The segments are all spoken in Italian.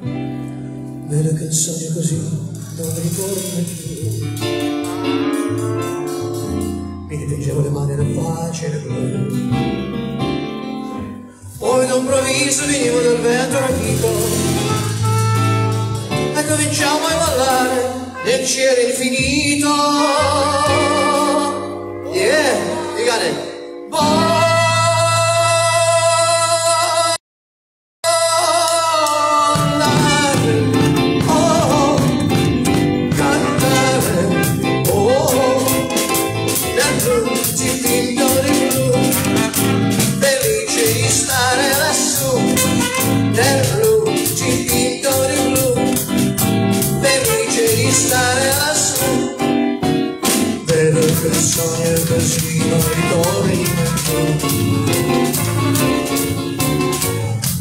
Vedo che sogno così non ritorna più. Mi dipingevo le mani nel facile blu. Poi d'improvviso venivo dal vento rapito e cominciamo a ballare nel cielo infinito. Yeah, you got it. Ballare, ritorni più.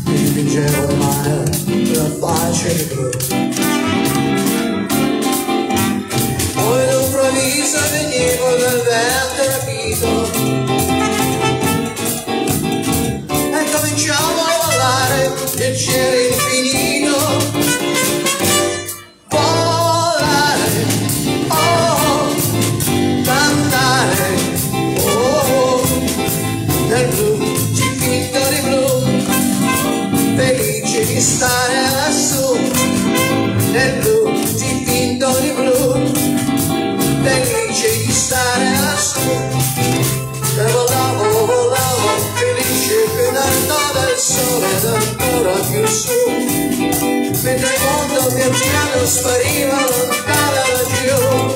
Mi dipingevo ormai la pace. Poi d'improvviso venivo dal vento rapito e cominciamo a volare nel la soledad por que Mentre il mondo pian piano spariva lontana da giro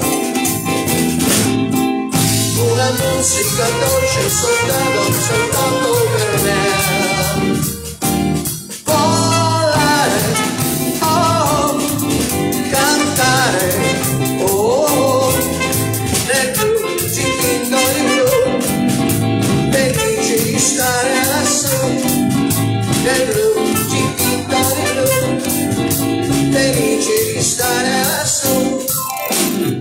Una musica dolce soltava, soltava di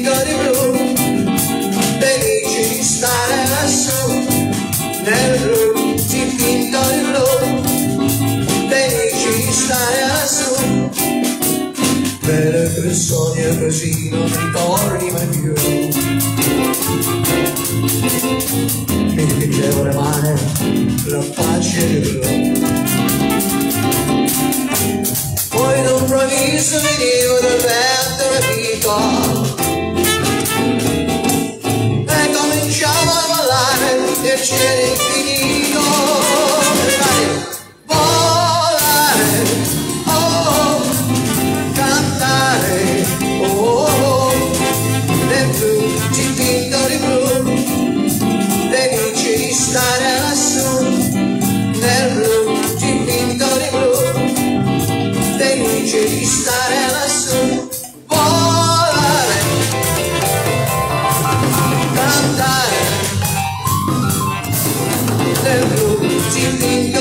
di blu, felice di stare lassù, nel blu, dipinto di blu, felice di stare lassù. Vedo che è così, non ritorni mai più. Mi dipingevo le mani, la faccia di blu. Cielo infinito. Everybody, Volare, oh, cantare, oh, nel blu, dipinto di blu, felice di stare lassù, nel blu, dipinto di blu, felice di stare blu, dipinto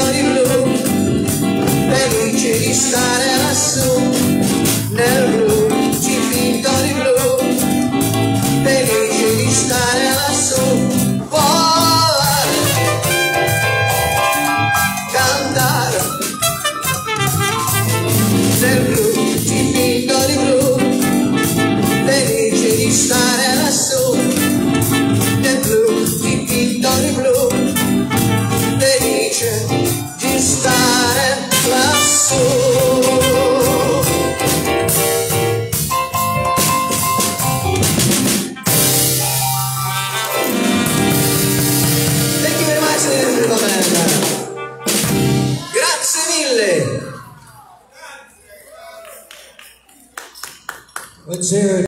Let's hear.